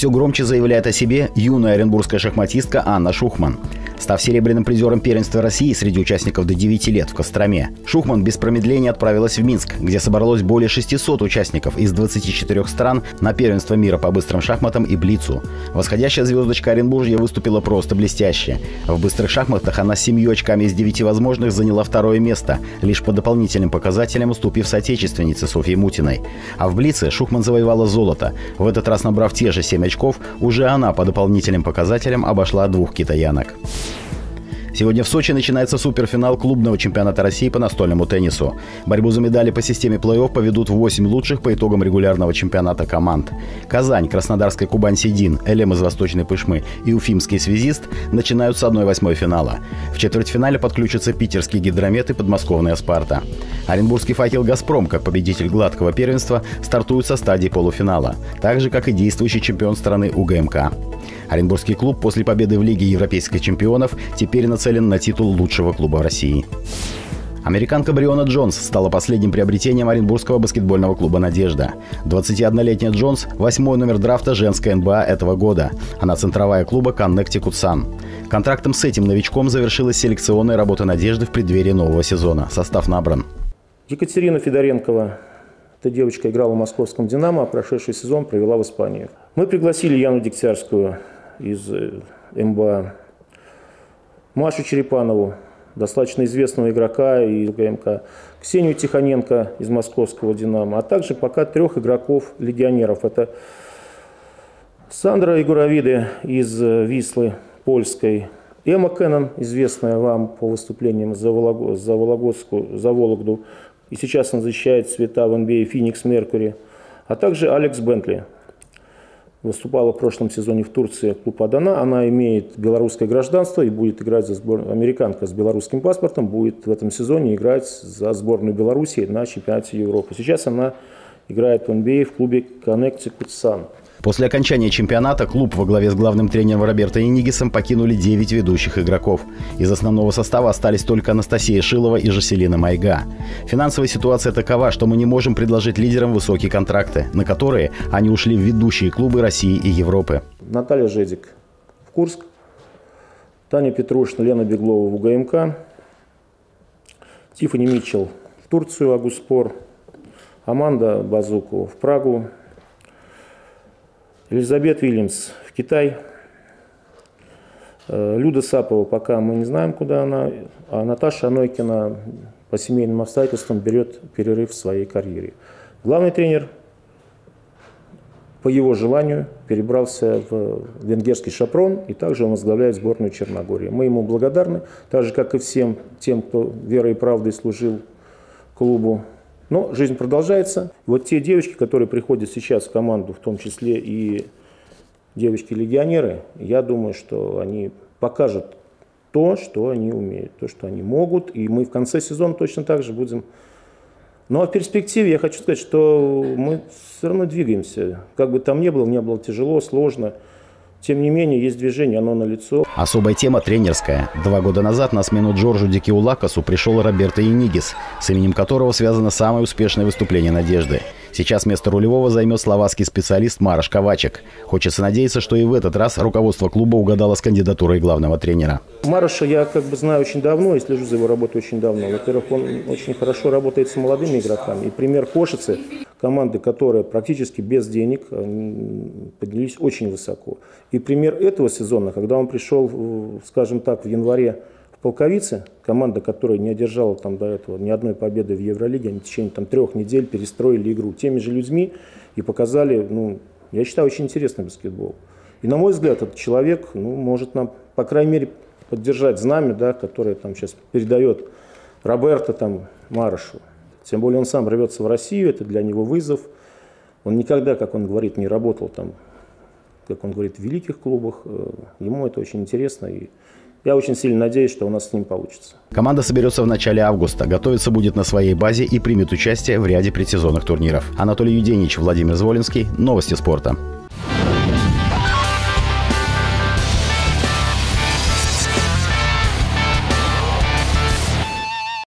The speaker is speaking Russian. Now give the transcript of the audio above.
все громче заявляет о себе юная оренбургская шахматистка Анна Шухман. Став серебряным призером первенства России среди участников до 9 лет в Костроме, Шухман без промедления отправилась в Минск, где собралось более 600 участников из 24 стран на первенство мира по быстрым шахматам и блицу. Восходящая звездочка Оренбуржья выступила просто блестяще. В быстрых шахматах она с семью очками из девяти возможных заняла второе место, лишь по дополнительным показателям уступив соотечественнице Софье Мутиной. А в блице Шухман завоевала золото. В этот раз набрав те же 7 очков, уже она по дополнительным показателям обошла двух китаянок. Сегодня в Сочи начинается суперфинал клубного чемпионата России по настольному теннису. Борьбу за медали по системе плей-офф поведут 8 лучших по итогам регулярного чемпионата команд. Казань, Краснодарская Кубань-Сидин, Элем из Восточной Пышмы и Уфимский связист начинают с 1-8 финала. В четвертьфинале подключатся питерский гидромет и подмосковная Спарта. Оренбургский факел «Газпром», как победитель гладкого первенства, стартует со стадии полуфинала, так же, как и действующий чемпион страны УГМК. Оренбургский клуб после победы в Лиге европейских чемпионов теперь нацелен на титул лучшего клуба России. Американка Бриона Джонс стала последним приобретением Оренбургского баскетбольного клуба «Надежда». 21-летняя Джонс – восьмой номер драфта женской НБА этого года. Она центровая клуба Connecticut Sun. Контрактом с этим новичком завершилась селекционная работа «Надежды» в преддверии нового сезона. Состав набран. Екатерина Федоренкова. Эта девочка играла в московском «Динамо», а прошедший сезон провела в Испании. Мы пригласили Яну Дегтярскую из э, МБА, Машу Черепанову, достаточно известного игрока и ЛГМК, Ксению Тихоненко из московского «Динамо», а также пока трех игроков-легионеров. Это Сандра Егоровиде из э, Вислы польской, Эмма Кеннон, известная вам по выступлениям за, Волого, за Вологодскую, за Вологду, и сейчас он защищает цвета в NBA Феникс Меркури, а также Алекс Бентли, выступала в прошлом сезоне в Турции клуб Адана. Она имеет белорусское гражданство и будет играть за сборную. Американка с белорусским паспортом будет в этом сезоне играть за сборную Беларуси на чемпионате Европы. Сейчас она играет в NBA в клубе Connecticut Sun. После окончания чемпионата клуб во главе с главным тренером Роберто Инигисом покинули 9 ведущих игроков. Из основного состава остались только Анастасия Шилова и Жаселина Майга. Финансовая ситуация такова, что мы не можем предложить лидерам высокие контракты, на которые они ушли в ведущие клубы России и Европы. Наталья Жедик в Курск, Таня Петрушина, Лена Беглова в УГМК, Тифани Митчелл в Турцию, Агуспор, Аманда Базукова в Прагу, Елизабет Вильямс в Китай. Э, Люда Сапова пока мы не знаем, куда она. А Наташа Анойкина по семейным обстоятельствам берет перерыв в своей карьере. Главный тренер по его желанию перебрался в венгерский Шапрон, и также он возглавляет сборную Черногории. Мы ему благодарны, так же, как и всем тем, кто верой и правдой служил клубу но жизнь продолжается. Вот те девочки, которые приходят сейчас в команду, в том числе и девочки-легионеры, я думаю, что они покажут то, что они умеют, то, что они могут. И мы в конце сезона точно так же будем... Ну а в перспективе я хочу сказать, что мы все равно двигаемся. Как бы там ни было, не было тяжело, сложно – тем не менее, есть движение, оно на лицо. Особая тема тренерская. Два года назад на смену Джорджу Дикиулакасу пришел Роберто Инигис, с именем которого связано самое успешное выступление «Надежды». Сейчас место рулевого займет словацкий специалист Мараш Ковачек. Хочется надеяться, что и в этот раз руководство клуба угадало с кандидатурой главного тренера. Мараша я как бы знаю очень давно и слежу за его работой очень давно. Во-первых, он очень хорошо работает с молодыми игроками. И пример Кошицы, команды, которые практически без денег поднялись очень высоко. И пример этого сезона, когда он пришел, скажем так, в январе Полковицы, команда, которая не одержала там до этого ни одной победы в Евролиге, они в течение там, трех недель перестроили игру теми же людьми и показали, ну, я считаю, очень интересный баскетбол. И на мой взгляд, этот человек ну, может нам, по крайней мере, поддержать знамя, да, которое там сейчас передает Роберто там, Марашу. Тем более он сам рвется в Россию, это для него вызов. Он никогда, как он говорит, не работал там, как он говорит, в великих клубах. Э, ему это очень интересно. И я очень сильно надеюсь, что у нас с ним получится. Команда соберется в начале августа, готовиться будет на своей базе и примет участие в ряде предсезонных турниров. Анатолий Юденич, Владимир Зволинский. Новости спорта.